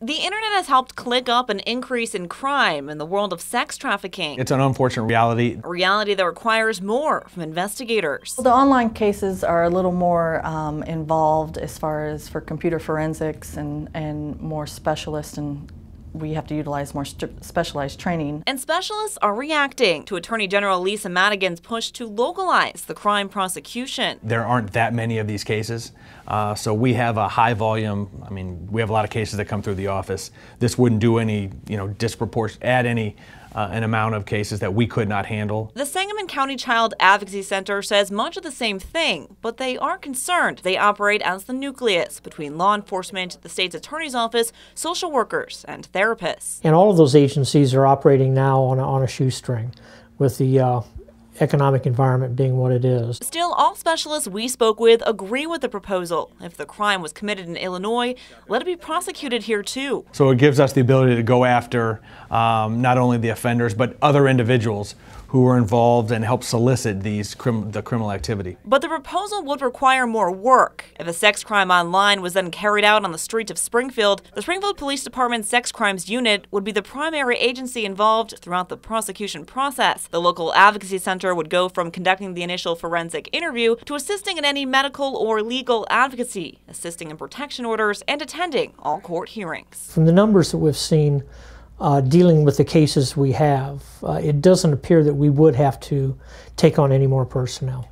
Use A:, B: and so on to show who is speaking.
A: The internet has helped click up an increase in crime in the world of sex trafficking.
B: It's an unfortunate reality.
A: A reality that requires more from investigators.
C: The online cases are a little more um, involved as far as for computer forensics and, and more specialist and we have to utilize more specialized training.
A: And specialists are reacting to Attorney General Lisa Madigan's push to localize the crime prosecution.
B: There aren't that many of these cases, uh, so we have a high volume. I mean, we have a lot of cases that come through the office. This wouldn't do any, you know, disproportionate, add any uh, an amount of cases that we could not handle.
A: The Sangamon County Child Advocacy Center says much of the same thing, but they are concerned. They operate as the nucleus between law enforcement, the state's attorney's office, social workers, and therapists.
D: And all of those agencies are operating now on a, on a shoestring with the uh, economic environment being what it is.
A: Still, all specialists we spoke with agree with the proposal. If the crime was committed in Illinois, let it be prosecuted here too.
B: So it gives us the ability to go after um, not only the offenders, but other individuals who were involved and helped solicit these crim the criminal activity.
A: But the proposal would require more work. If a sex crime online was then carried out on the streets of Springfield, the Springfield Police Department's Sex Crimes Unit would be the primary agency involved throughout the prosecution process. The local advocacy center would go from conducting the initial forensic interview to assisting in any medical or legal advocacy, assisting in protection orders, and attending all court hearings.
D: From the numbers that we've seen, uh, dealing with the cases we have, uh, it doesn't appear that we would have to take on any more personnel.